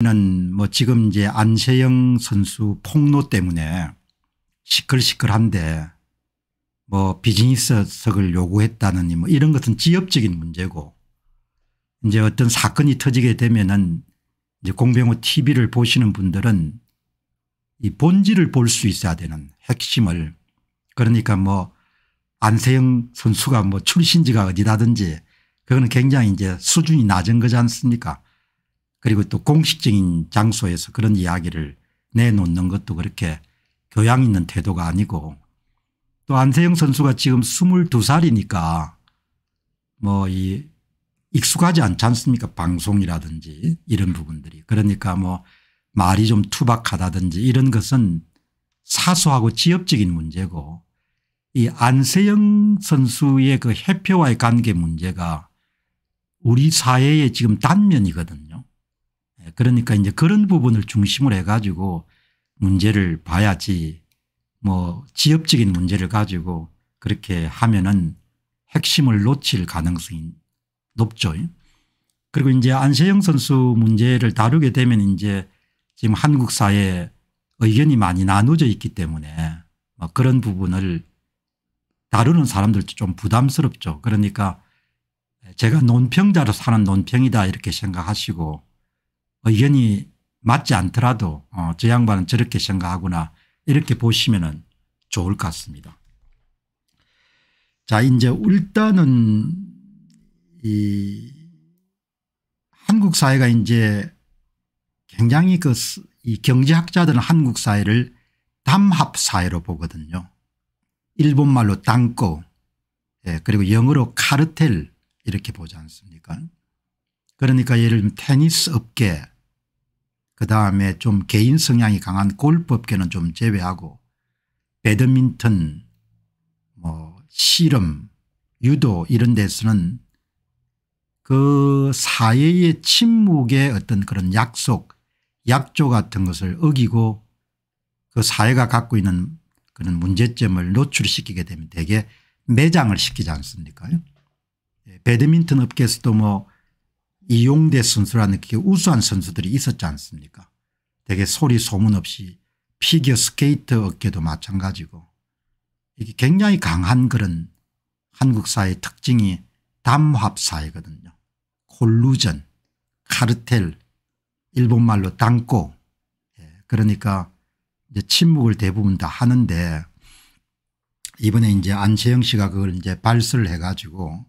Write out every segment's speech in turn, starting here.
뭐 지금 이제 안세영 선수 폭로 때문에 시끌시끌한데 뭐 비즈니스석을 요구했다느니 뭐 이런 것은 지엽적인 문제고 이제 어떤 사건이 터지게 되면은 이제 공병호 tv를 보시는 분들은 이 본질을 볼 수 있어야 되는 핵심을 그러니까 뭐 안세영 선수가 뭐 출신지가 어디라든지 그거는 굉장히 이제 수준이 낮은 거지 않습니까 그리고 또 공식적인 장소에서 그런 이야기를 내놓는 것도 그렇게 교양 있는 태도가 아니고 또 안세영 선수가 지금 22살이니까 뭐 이 익숙하지 않지 않습니까 방송이라든지 이런 부분들이 그러니까 뭐 말이 좀 투박하다든지 이런 것은 사소하고 지엽적인 문제고 이 안세영 선수의 그 해표와의 관계 문제가 우리 사회의 지금 단면이거든요. 예, 그러니까 이제 그런 부분을 중심으로 해가지고 문제를 봐야지 뭐 지엽적인 문제를 가지고 그렇게 하면은 핵심을 놓칠 가능성이 높죠. 그리고 이제 안세영 선수 문제를 다루게 되면 이제 지금 한국 사회에 의견이 많이 나눠져 있기 때문에 뭐 그런 부분을 다루는 사람들도 좀 부담스럽죠. 그러니까 제가 논평자로 사는 논평이다 이렇게 생각하시고 의견이 맞지 않더라도 어, 저 양반은 저렇게 생각하구나 이렇게 보시면 좋을 것 같습니다. 자 이제 일단은 이 한국 사회가 이제 굉장히 그 이 경제학자들은 한국 사회를 담합 사회로 보거든요. 일본 말로 땅고 예, 그리고 영어로 카르텔 이렇게 보지 않습니까 그러니까 예를 들면 테니스 업계 그다음에 좀 개인 성향이 강한 골프 업계는 좀 제외하고 배드민턴 뭐 씨름 유도 이런 데서는 그 사회의 침묵의 어떤 그런 약속 약조 같은 것을 어기고 그 사회가 갖고 있는 그런 문제점을 노출시키게 되면 대개 매장을 시키지 않습니까 예, 배드민턴 업계에서도 뭐 이용대 선수라는 게 우수한 선수들이 있었지 않습니까 되게 소리 소문 없이 피겨 스케이트 업계도 마찬가지고 이게 굉장히 강한 그런 한국 사회의 특징이 담합 사회거든요. 콜루전 카르텔 일본말로 땅고 예, 그러니까 이제 침묵을 대부분 다 하는데 이번에 이제 안채영 씨가 그걸 이제 발설을 해가지고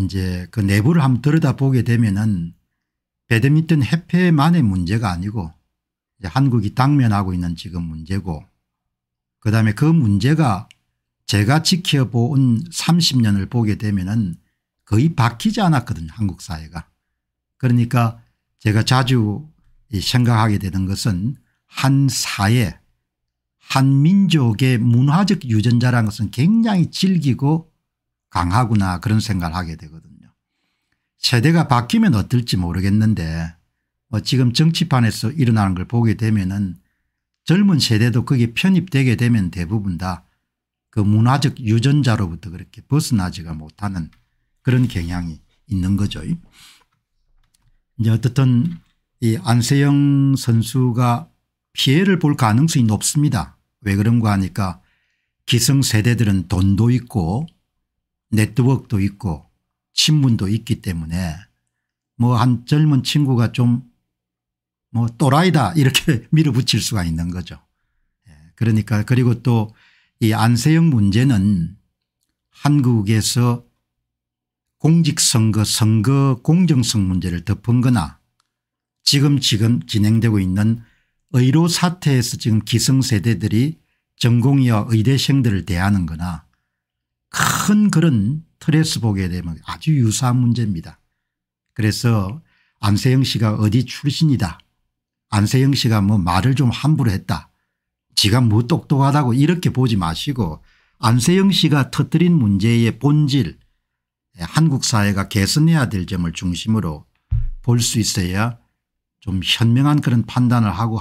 이제 그 내부를 한번 들여다보게 되면은 배드민턴 협회만의 문제가 아니고 한국이 당면하고 있는 지금 문제고 그다음에 그 문제가 제가 지켜본 30년을 보게 되면은 거의 바뀌지 않았거든요 한국 사회가. 그러니까 제가 자주 생각하게 되는 것은 한 사회 한 민족의 문화적 유전자라는 것은 굉장히 질기고 강하구나 그런 생각을 하게 되거든요. 세대가 바뀌면 어떨지 모르겠는데 뭐 지금 정치판에서 일어나는 걸 보게 되면 은 젊은 세대도 거기에 편입되게 되면 대부분 다 그 문화적 유전자로부터 그렇게 벗어나지가 못하는 그런 경향이 있는 거죠. 이제 어떻든 이 안세영 선수가 피해를 볼 가능성이 높습니다. 왜 그런가 하니까 기성세대들은 돈도 있고 네트워크도 있고 친분도 있기 때문에 뭐 한 젊은 친구가 좀 뭐 또라이다 이렇게 밀어붙일 수가 있는 거죠. 예, 그러니까 그리고 또 이 안세영 문제는 한국에서 공직선거 선거 공정성 문제를 덮은 거나 지금 지금 진행되고 있는 의료 사태에서 지금 기성세대들이 전공의와 의대생들을 대하는 거나 큰 그런 틀에서 보게 되면 아주 유사한 문제입니다. 그래서 안세영 씨가 어디 출신이다. 안세영 씨가 뭐 말을 좀 함부로 했다. 지가 뭐 똑똑하다고 이렇게 보지 마시고 안세영 씨가 터뜨린 문제의 본질 한국 사회가 개선해야 될 점을 중심으로 볼 수 있어야 좀 현명한 그런 판단을 하고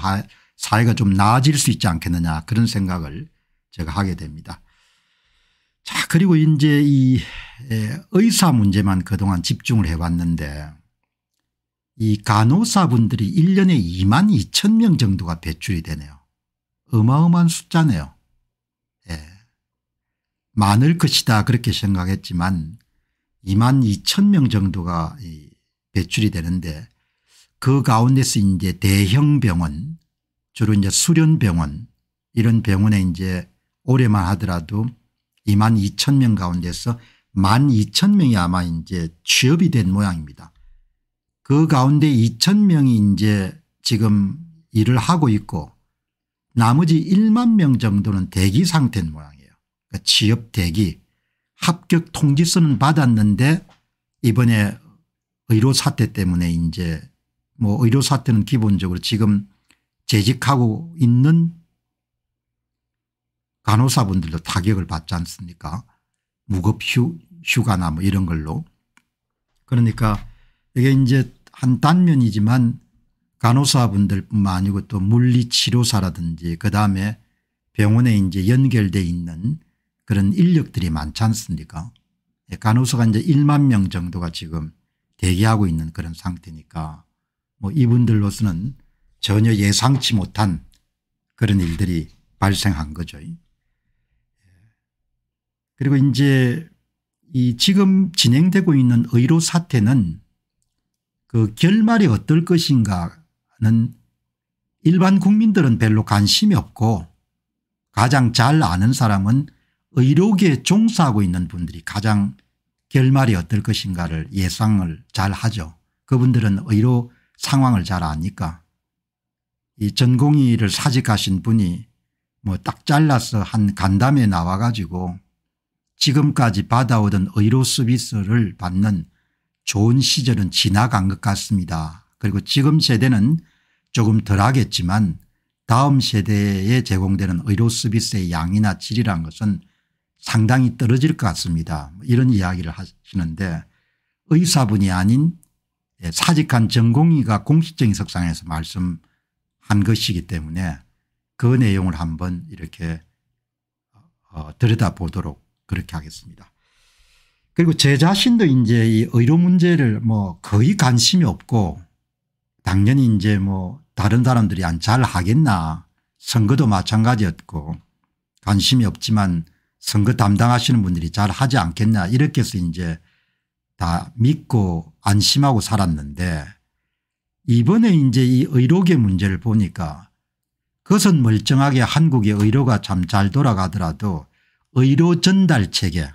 사회가 좀 나아질 수 있지 않겠느냐 그런 생각을 제가 하게 됩니다. 자 그리고 이제 이 의사 문제만 그동안 집중을 해왔는데 이 간호사분들이 1년에 2만 2천 명 정도가 배출이 되네요. 어마어마한 숫자네요. 예. 많을 것이다 그렇게 생각했지만 2만 2천 명 정도가 배출이 되는데 그 가운데서 이제 대형 병원 주로 이제 수련병원 이런 병원에 이제 올해만 하더라도 2만 2천 명 가운데서 1만 2천 명이 아마 이제 취업이 된 모양입니다. 그 가운데 2천 명이 이제 지금 일을 하고 있고 나머지 1만 명 정도는 대기 상태인 모양이에요. 그러니까 취업 대기 합격 통지서는 받았는데 이번에 의료 사태 때문에 이제 뭐 의료 사태는 기본적으로 지금 재직하고 있는 간호사분들도 타격을 받지 않습니까? 무급 휴, 휴가나 뭐 이런 걸로. 그러니까 이게 이제 한 단면이지만 간호사분들 뿐만 아니고 또 물리치료사라든지 그다음에 병원에 이제 연결돼 있는 그런 인력들이 많지 않습니까? 예, 간호사가 이제 1만 명 정도가 지금 대기하고 있는 그런 상태니까 뭐 이분들로서는 전혀 예상치 못한 그런 일들이 발생한 거죠. 예. 그리고 이제 이 지금 진행되고 있는 의료 사태는 그 결말이 어떨 것인가는 일반 국민들은 별로 관심이 없고 가장 잘 아는 사람은 의료계에 종사하고 있는 분들이 가장 결말이 어떨 것인가를 예상을 잘 하죠. 그분들은 의료 상황을 잘 아니까 이 전공의를 사직하신 분이 뭐 딱 잘라서 한 간담회 나와 가지고 지금까지 받아오던 의료 서비스를 받는 좋은 시절은 지나간 것 같습니다. 그리고 지금 세대는 조금 덜 하겠지만 다음 세대에 제공되는 의료 서비스의 양이나 질이란 것은 상당히 떨어질 것 같습니다. 뭐 이런 이야기를 하시는데 의사분이 아닌 예, 사직한 전공의가 공식적인 석상에서 말씀한 것이기 때문에 그 내용을 한번 이렇게 어, 들여다보도록 그렇게 하겠습니다. 그리고 제 자신도 이제 이 의료 문제를 뭐 거의 관심이 없고 당연히 이제 뭐 다른 사람들이 안 잘 하겠나 선거도 마찬가지였고 관심이 없지만 선거 담당하시는 분들이 잘 하지 않겠나 이렇게 해서 이제 다 믿고 안심하고 살았는데 이번에 이제 이 의료계 문제를 보니까 그것은 멀쩡하게 한국의 의료가 참 잘 돌아가더라도 의료 전달 체계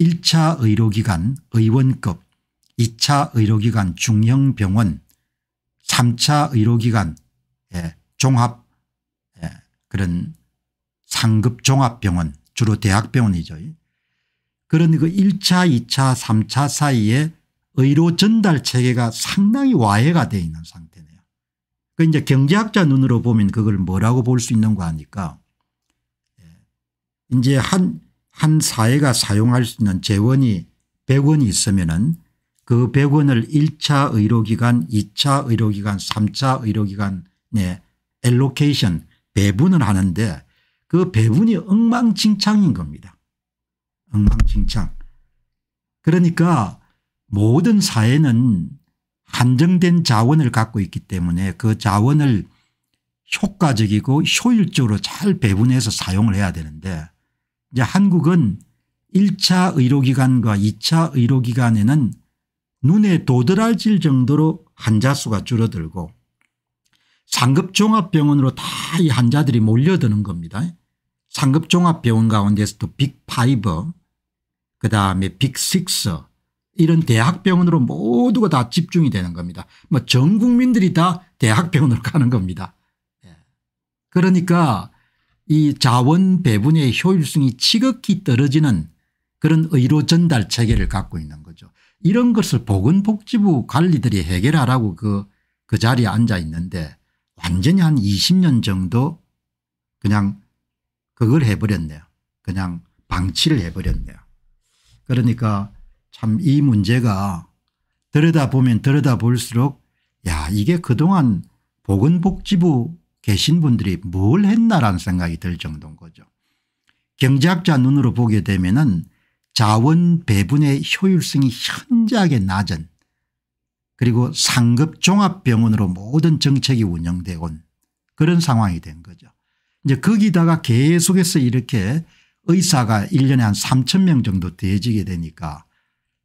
1차 의료기관 의원급 2차 의료기관 중형병원 3차 의료기관 예, 종합 예, 그런 상급 종합병원 주로 대학병원이죠. 그런 그 1차 2차 3차 사이에 의료 전달 체계가 상당히 와해가 되어 있는 상태네요. 그 이제 경제학자 눈으로 보면 그걸 뭐라고 볼 수 있는 거 아니까 이제 한, 한 사회가 사용할 수 있는 재원이 100원이 있으면은 그 100원을 1차 의료기관 2차 의료기관 3차 의료기관에 엘로케이션 배분을 하는데 그 배분이 엉망진창인 겁니다. 엉망진창. 그러니까 모든 사회는 한정된 자원을 갖고 있기 때문에 그 자원을 효과적이고 효율적으로 잘 배분해서 사용을 해야 되는데 이제 한국은 1차 의료기관과 2차 의료기관에는 눈에 도드라질 정도로 환자 수가 줄어들고 상급 종합병원으로 다 이 환자들이 몰려드는 겁니다. 상급 종합병원 가운데서도 빅5 그다음에 빅6 이런 대학병원으로 모두가 다 집중이 되는 겁니다. 뭐 전 국민들이 다 대학병원으로 가는 겁니다. 예. 그러니까 이 자원 배분의 효율성이 지극히 떨어지는 그런 의료 전달 체계를 갖고 있는 거죠. 이런 것을 보건복지부 관리들이 해결하라고 그, 그 자리에 앉아 있는데 완전히 한 20년 정도 그냥 그걸 해버렸네요. 그냥 방치를 해버렸네요. 그러니까 참 이 문제가 들여다보면 들여다볼수록 야 이게 그동안 보건복지부 계신 분들이 뭘 했나라는 생각이 들 정도인 거죠. 경제학자 눈으로 보게 되면 은 자원 배분의 효율성이 현저하게 낮은 그리고 상급 종합병원으로 모든 정책이 운영되고 온 그런 상황이 된 거죠. 이제 거기다가 계속해서 이렇게 의사가 1년에 한 3천 명 정도 더해지게 되니까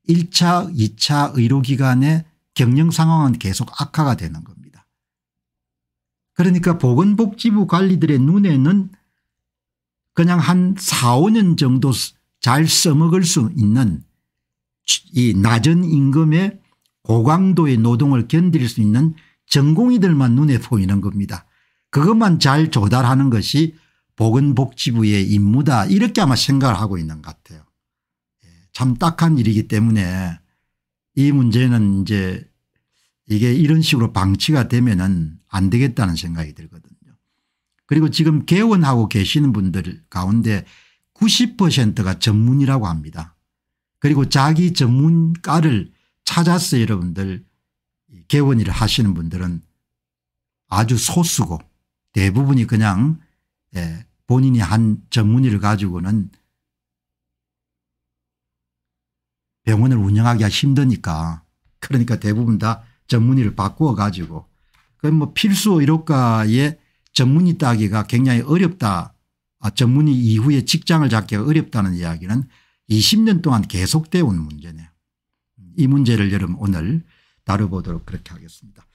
1차 2차 의료기관의 경영 상황은 계속 악화가 되는 겁니다. 그러니까 보건복지부 관리들의 눈에는 그냥 한 4, 5년 정도 잘 써먹을 수 있는 이 낮은 임금의 고강도의 노동을 견딜 수 있는 전공의들만 눈에 보이는 겁니다. 그것만 잘 조달하는 것이 보건복지부의 임무다 이렇게 아마 생각을 하고 있는 것 같아요. 예, 참 딱한 일이기 때문에 이 문제는 이제 이게 이런 식으로 방치가 되면은 안 되겠다는 생각이 들거든요. 그리고 지금 개원하고 계시는 분들 가운데 90%가 전문이라고 합니다. 그리고 자기 전문가를 찾아서 여러분들 개원일을 하시는 분들은 아주 소수고 대부분이 그냥 예, 본인이 한 전문의를 가지고는 병원을 운영하기가 힘드니까 그러니까 대부분 다 전문의를 바꾸어 가지고 그뭐 필수 의료과의 전문의 따기가 굉장히 어렵다. 아, 전문의 이후에 직장을 잡기가 어렵다는 이야기는 20년 동안 계속되어 온 문제네요. 이 문제를 여러분 오늘 다뤄보도록 그렇게 하겠습니다.